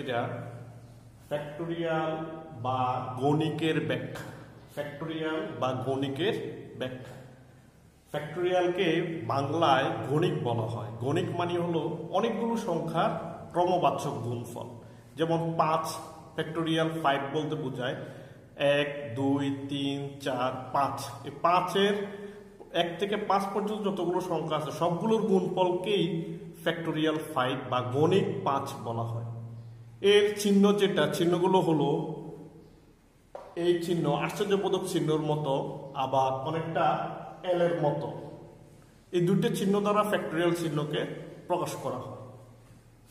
শিক্ষার্থীরা ফ্যাক্টোরিয়াল বা গণিকের ব্যাখ্যা। ফ্যাক্টোরিয়াল বা গণিকের ব্যাখ্যা। ফ্যাক্টোরিয়ালকে বাংলায় গণিক বলা হয়। গণিক মানে হলো অনেকগুলো সংখ্যার ক্রমবাচক গুণফল। যেমন পাঁচ ফ্যাক্টোরিয়াল ফাইভ বলতে বোঝায়। এক দুই তিন চার পাঁচ। এই পাঁচের এক থেকে পাঁচ পর্যন্ত যতগুলো সংখ্যা আছে সবগুলোর গুণফলকেই ফ্যাক্টোরিয়াল ফাইভ বা গণিক পাঁচ বলা হয়। এর চিহ্ন যেটা, চিহ্নগুলো হলো এই চিহ্ন, আশ্চর্যবোধক চিহ্নর মতো, আবার অনেকটা এল এর মতো। এই দুটো চিহ্ন দ্বারা ফ্যাক্টোরিয়াল চিহ্নকে প্রকাশ করা হয়।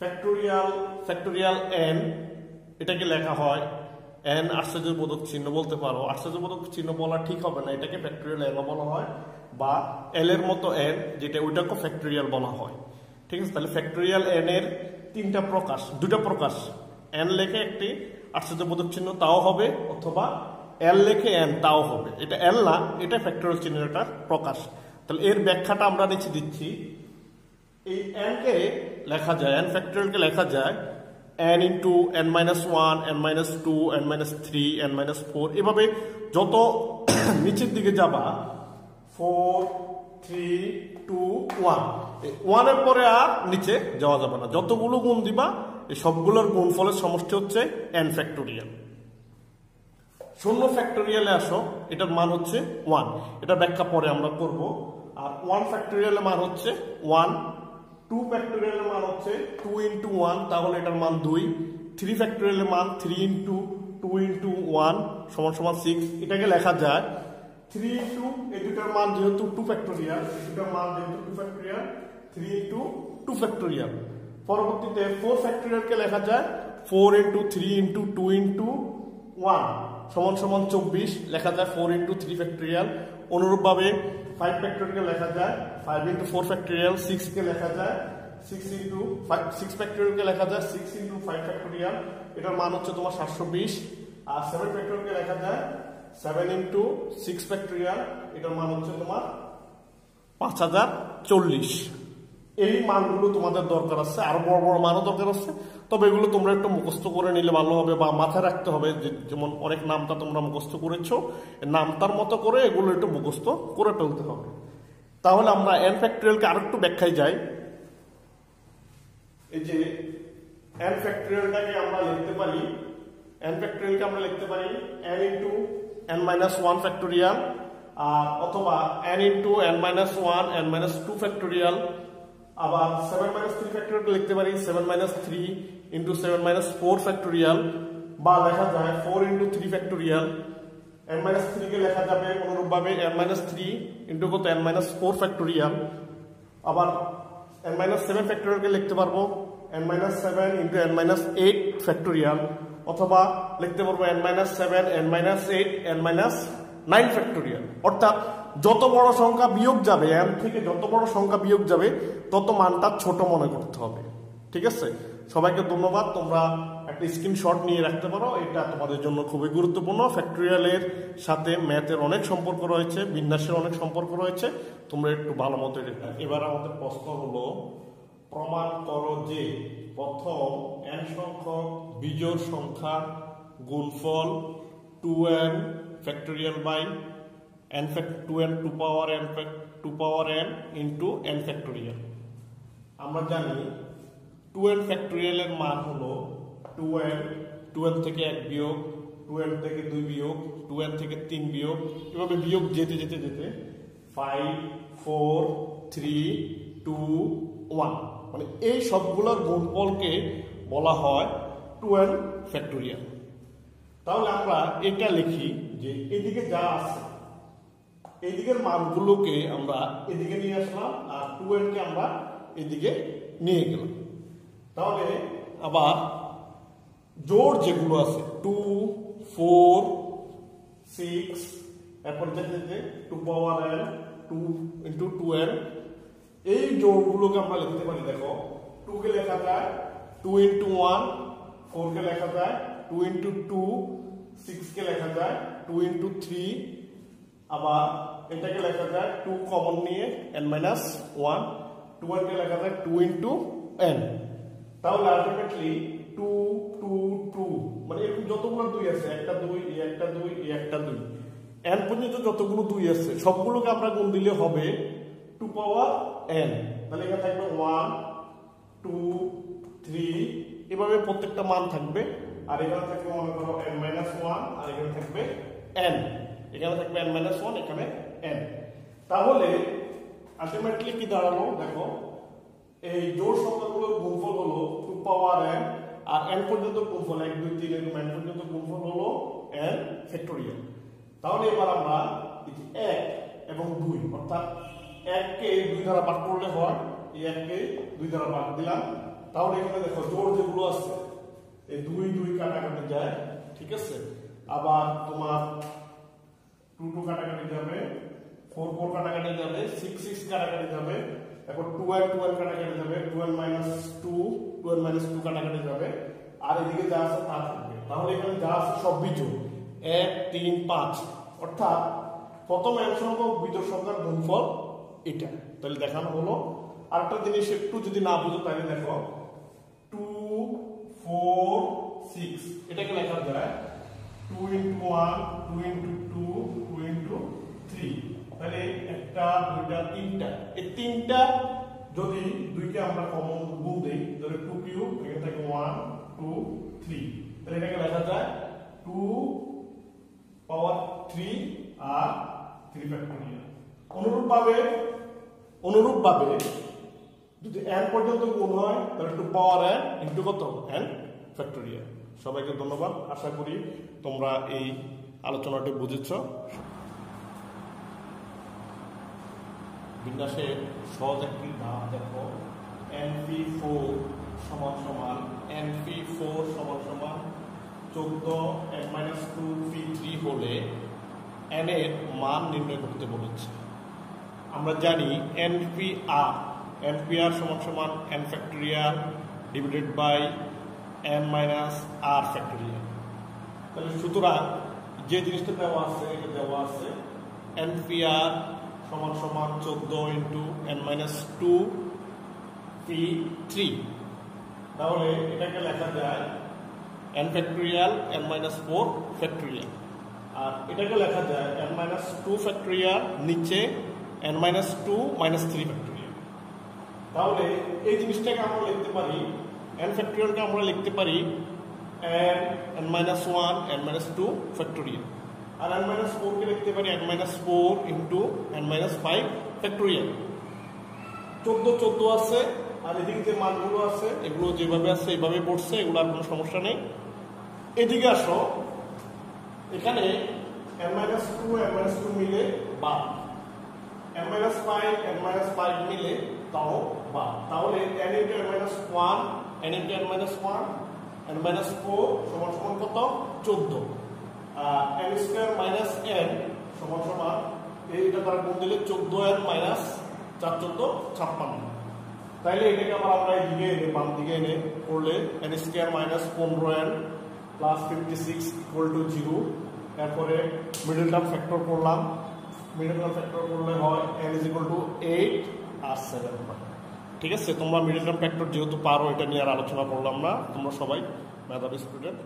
ফ্যাক্টোরিয়াল ফ্যাক্টোরিয়াল এন এটাকে লেখা হয় এন আশ্চর্যবোধক চিহ্ন বলতে পারো। আশ্চর্যবোধক চিহ্ন বলা ঠিক হবে না, এটাকে ফ্যাক্টোরিয়াল এল বলা হয়, বা এল এর মতো এন যেটা ওইটাকে ফ্যাক্টোরিয়াল বলা হয়। ঠিক আছে, তাহলে ফ্যাক্টোরিয়াল এন এর তিনটা প্রকাশ দুটা প্রকাশ এন লেখে একটি আশ্চর্যবোধক চিহ্ন তাও হবে, অথবা এল লেখে এন তাও হবে। এটা এল না, এটা ফ্যাক্টোরিয়াল একটা প্রকাশ। তাহলে এর ব্যাখ্যাটা আমরা নিচে দিচ্ছি। এই এন কে লেখা যায় এন ফ্যাক্টোরিয়ালকে লেখা যায় n into n minus one n minus two n minus three n minus four এভাবে যত নিচের দিকে যাবা ফোর থ্রি টু ওয়ান ওয়ানের পরে আর নিচে যাওয়া যাবে না। যতগুলো গুণ দিবা এই সবগুলোর গুণফলের সমষ্টি হচ্ছে এন ফ্যাক্টোরিয়াল শূন্য ফ্যাক্টোরিয়ালে আসো, এটার মান হচ্ছে ওয়ান এটা ব্যাখ্যা পরে আমরা করব। আর ওয়ান ফ্যাক্টোরিয়ালের মান হচ্ছে ওয়ান টু ফ্যাক্টোরিয়ালের মান হচ্ছে টু ইন্টু ওয়ান তাহলে এটার মান দুই। থ্রি ফ্যাক্টোরিয়ালের মান three into two into one সমান সমান সিক্স এটাকে লেখা যায় থ্রি ইন্টু এই দুটার মান যেহেতু টু ফ্যাক্টোরিয়াল দুটার মান যেহেতু two factorial three into two factorial পরবর্তীতে ফোর ফ্যাক্টোরিয়ালকে লেখা যায় four into three into two into one সমান সমান চব্বিশ, লেখা যায় ফোর ইন্টু থ্রি ফ্যাক্টোরিয়াল অনুরূপভাবে ফাইভ ফ্যাক্টোরিয়াল লেখা যায় ফাইভ ইন্টু ফোর ফ্যাক্টোরিয়াল সিক্সকে লেখা যায় সিক্স ইন্টু ফাইভ সিক্স ফ্যাক্টোরিয়ালকে লেখা যায় সিক্স ইন্টু ফাইভ ফ্যাক্টোরিয়াল এটার মান হচ্ছে তোমার সাতশো বিশ। আর সেভেন ফ্যাক্টোরিয়ালকে লেখা যায় সেভেন ইন্টু সিক্স ফ্যাক্টোরিয়াল এটার মান হচ্ছে তোমার পাঁচ হাজার চল্লিশ। এই মানগুলো তোমাদের দরকার আছে, আরও বড় বড় মানও দরকার আছে। তবে এগুলো তোমরা একটু মুখস্থ করে নিলে ভালো হবে বা মাথায় রাখতে হবে যেমন অনেক নামটা তোমরা মুখস্থ করেছ নামটার মতো করে এগুলো একটু মুখস্থ করে ফেলতে হবে। তাহলে আমরা এন ফ্যাক্টোরিয়ালকে আরও একটু ব্যাখ্যায় যাই। এই যে এন ফ্যাক্টোরিয়ালটাকে আমরা লিখতে পারি এন ফ্যাক্টোরিয়ালকে আমরা লিখতে পারি n into n minus one factorial অথবা n into n minus one n minus two factorial আবার সেভেন মাইনাস থ্রি ফ্যাক্টোরিয়াল লিখতে পারি seven minus three into seven minus four factorial বা লেখা যায় four into three factorial n minus থ্রিকে লেখা যাবে অনুরূপভাবে এন মাইনাস থ্রি ইন্টু কত? এন মাইনাস ফোর ফ্যাক্টোরিয়াল আবার এন মাইনাস সেভেন ফ্যাক্টোরিয়ালকে লিখতে পারব n minus seven into n minus eight factorial অথবা লিখতে পারব n minus seven n minus eight n minus nine factorial. অর্থাৎ যত বড় সংখ্যা বিয়োগ যাবে, এম থেকে যত বড় সংখ্যা বিয়োগ যাবে, তত মানটা ছোট মনে করতে হবে। ঠিক আছে? সবাইকে ধন্যবাদ। তোমরা একটা স্ক্রিনশট নিয়ে রাখতে পারো। এটা তোমাদের জন্য খুবই গুরুত্বপূর্ণ। ফ্যাক্টোরিয়ালের সাথে ম্যাথের অনেক সম্পর্ক রয়েছে, বিন্যাসের অনেক সম্পর্ক রয়েছে। তোমরা একটু ভালো মতো এবার আমাদের প্রশ্ন হলো, প্রমাণ করো যে প্রথম এন সংখ্যক বিজোড় সংখ্যা গুণফল two n factorial by n fact 2n 2 power n fact 2 power n into n factorial. আমরা জানি 2n factorial এর মান হলো 2n 2n থেকে 1 বিয়োগ 2n থেকে 2 বিয়োগ 2n থেকে 3 বিয়োগ, এভাবে বিয়োগ যেতে যেতে যেতে 5 4 3 2 1 মানে এই সবগুলোর গুণফলকে বলা হয় 2n ফ্যাক্টোরিয়াল তাহলে আমরা এটা লিখি যে এদিকে যা আছে এইদিকের মানগুলোকে আমরা এদিকে নিয়ে আসলাম আর টু কে আমরা এদিকে নিয়ে গেলাম। তাহলে আবার জোর যেগুলো আছে, টু, ফোর, সিক্স, এরপর যেতে two power n two into two n এই জোরগুলোকে আমরা লিখতে পারি, দেখো টু কে লেখা যায়, টু ইন্টু ওয়ান ফোর কে লেখা যায়, টু ইন্টু টু সিক্স কে লেখা যায় টু ইন্টু থ্রি আবার এটাকে লেখা যায় টু কমন নিয়ে এন মাইনাস ওয়ান টু কে লেখা যায় টু ইন্টু এন তাহলে আলটিমেটলি টু টু টু মানে এরকম যতগুলো দুই আছে, একটা দুই একটা দুই একটা দুই। এন পর্যন্ত যতগুলো দুই আছে, সবগুলোকে আমরা গুণ দিলে হবে টু পাওয়ার এন তাহলে এখানে থাকবে ওয়ান টু থ্রি এভাবে প্রত্যেকটা মান থাকবে। আর এখানে থাকবে মনে করো এন মাইনাস ওয়ান আর এখানে থাকবে এন এখানে থাকবে এন মাইনাস ওয়ান এখানে এন তাহলে আলটিমেটলি কি দাঁড়াল দেখো এই জোর সংখ্যাগুলোর গুণফল হলো টু পাওয়ার এন আর এন পর্যন্ত গুণফল এক দুই তিন এরকম এন পর্যন্ত গুণফল হলো এন ফ্যাক্টোরিয়াল তাহলে এবার আমরা এক এবং দুই অর্থাৎ এককে দুই দ্বারা ভাগ করলে হয় এই এককে দুই দ্বারা ভাগ দিলাম। তাহলে এখানে দেখো জোর যেগুলো আছে এই দুই দুই কাটাকাটি যায়, ঠিক আছে? আবার তোমার টু টু কাটাকাটি যাবে ফোর ফোর কাটাকাটি যাবে সিক্স সিক্স কাটাকাটি যাবে, এখন টুয়েলভ টুয়েলভ কাটাকাটি যাবে twelve minus two twelve minus two কাটাকাটি যাবে, আর এদিকে যা আছে তা থাকবে। তাহলে এখানে যা আছে সব বিজোড়। এক, তিন, পাঁচ। অর্থাৎ প্রথম সংখ্যক বিজোড় সংখ্যার গুণফল এটা। তাহলে দেখানো হলো। আরেকটা জিনিস একটু যদি না বুঝো, তাহলে দেখো। ফোর সিক্স এটাকে লেখা যায় two into one two into two two into three তাহলে একটা, দুইটা, তিনটা। এই তিনটা যদি দুইকে আমরা কমন গুণ দিই, তাহলে টু কিউব এখানে থেকে ওয়ান টু থ্রি তাহলে এটাকে লেখা যায় টু পাওয়ার থ্রি আর থ্রি ফ্যাক্টোরিয়াল অনুরূপভাবে অনুরূপভাবে যদি n পর্যন্ত গুণ হয়, তাহলে টু পাওয়ার n ইন্টু কত n ফ্যাক্টোরিয়াল সবাইকে ধন্যবাদ। আশা করি তোমরা এই আলোচনাটি বুঝেছ। বিন্যাসের সহজ একটি ধাপ দেখো। এন পি ফোর সমান সমান এন পি ফোর সমান সমান চোদ্দ n minus two P three হলে এন এর মান নির্ণয় করতে বলেছে। আমরা জানি এনপিআর এনপিআর সমান সমান n factorial divided by n minus r factorial তাহলে সুতরাং যে জিনিসটা দেওয়া আছে, এটা দেওয়া আছে এনপিআর সমান সমান চোদ্দ into n minus two P three তাহলে এটাকে লেখা যায় n factorial n minus four factorial আর এটাকে লেখা যায় এন মাইনাস টু ফ্যাক্টোরিয়াল নিচে n minus two minus three factorial তাহলে এই জিনিসটাকে আমরা লিখতে পারি এন ফ্যাক্টোরিয়ালকে আমরা লিখতে পারি n n minus one n minus two factorial আর এন মাইনাস ফোরকে লিখতে পারি n minus four into n minus five factorial চোদ্দ চোদ্দ আছে, আর এদিকে যে মানগুলো আছে, এগুলো যেভাবে আছে এইভাবে পড়ছে, এগুলো আর কোনো সমস্যা নেই। এদিকে আসো, এখানে n minus two n minus two মিলে বা n minus five n minus five মিলে তাও বাদ তাহলে n into n minus one n into n minus one n minus four সমান সমান কত? চোদ্দ। এন স্কোয়ার মাইনাস এন সমান সমান এইটা তারা গুণ দিলে চোদ্দ এন মাইনাস চার চোদ্দ ছাপ্পান্ন। তাইলে এটাকে আবার আমরা এদিকে এনে, বাম দিকে এনে করলে এন স্কোয়ার মাইনাস পনেরো n plus fifty six equal to zero তারপরে মিডল টার্ম ফ্যাক্টর করলাম। মিডল টার্ম ফ্যাক্টর করলে হয় n is equal to eight R seven হয় ঠিক আছে, তোমরা মিডিল টার্ম ফ্যাক্টর যেহেতু পারো, এটা নিয়ে আর আলোচনা করলাম না। তোমরা সবাই মেধাবী স্টুডেন্ট